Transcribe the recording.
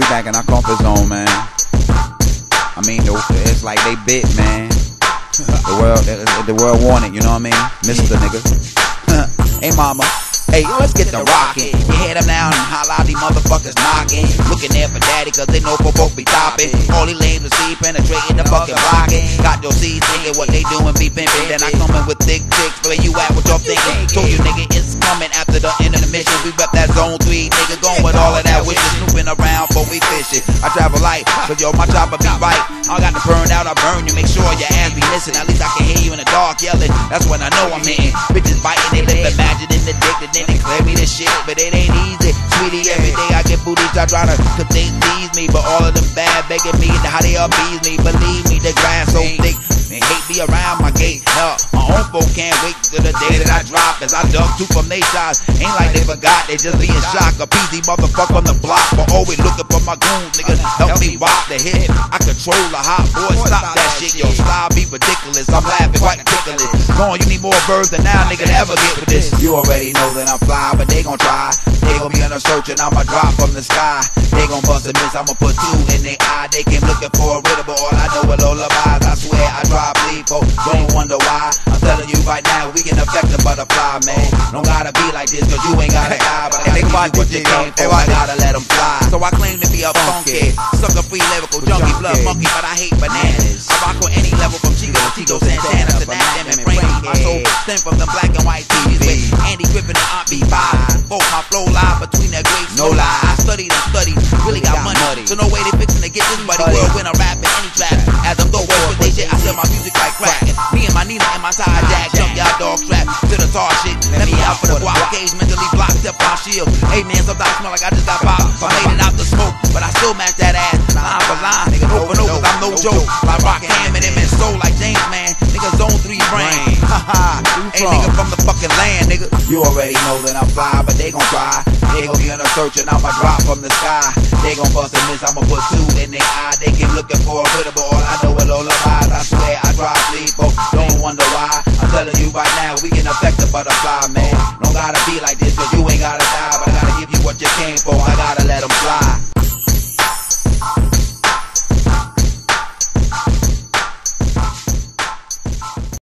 we back in our comfort zone, man. I mean, it's like they bit, man. The world, the world wanted, you know what I mean? Mister nigga. hey, mama. Hey, let's get the rocket. You head them now and holla these motherfuckers knocking. Looking there for daddy, cause they know for both be topping. All he lames is see penetrating the fucking rocket. Got your seeds thinking what they doing, be pimping. Then I come in with thick chicks, where you at, what y'all thinking? Told you nigga, it's coming after the end zone three, nigga. Going with all of that with snooping around, but we fishing. I travel light, so yo, my chopper be right. I got to burn out, I burn you. Make sure your ass be missing. At least I can hear you in the dark yelling. That's when I know I'm hitting. Bitches biting, they lip imagining addicted. Then they clear me the shit, but it ain't easy. Sweetie, every day I get booties, I try to, cause they tease me. But all of them bad begging me, how they appease me. Believe me, the grass so thick. They hate me around my gate. My can't wait till the day that I drop. As I dug two from they shots. Ain't like they forgot, they just being shocked. A peasy motherfucker on the block, but always looking for my goons, niggas. Help me rock the hit. I control the hot boy, stop that shit. Yo, style be ridiculous. I'm laughing quite ridiculous. Come on, you need more verbs than now, nigga, to ever get with this. You already know that I'm fly, but they gon' try. They gon' be on a search and I'ma drop from the sky. They gon' bust a miss, I'ma put two in their eye. They came looking for a riddle, but all I know is lullabies. Now, we can affect the butterfly, man. Don't gotta be like this, cause you ain't gotta die. But I gotta what you came for, I gotta let them fly. So I claim to be a funky, sucker free lyrical, junkie blood monkey, but I hate bananas. I rock on any level from Chico to Tito Santana to Nam and Frankie. My soul stem from the black and white TVs with Andy Griffith and Aunt B5. Both my flow lie between their grapes, no lie. I studied and studied, really got money. So no way they fixing to get this buddy world when I rap out for the guap cage, mentally blocked up my shield. Hey man, sometimes I smell like I just got popped. I made it out the smoke, but I still match that ass. Line for line, nigga, open no, cause I'm no joke. Like rock ham and him and soul like James, man. Nigga, zone three brain. Haha, hey nigga from the fucking land, nigga. You already know that I'm fly, but they gon' try. They gon' be on a search and I'ma drop from the sky they gon' bust a miss, I'ma put two in the eye. They keep looking for a hitter, but all I know is all lies. I swear I drive people, don't wonder why. I'm telling you right now, we can affect the butterfly, man. Don't gotta be like this, cause you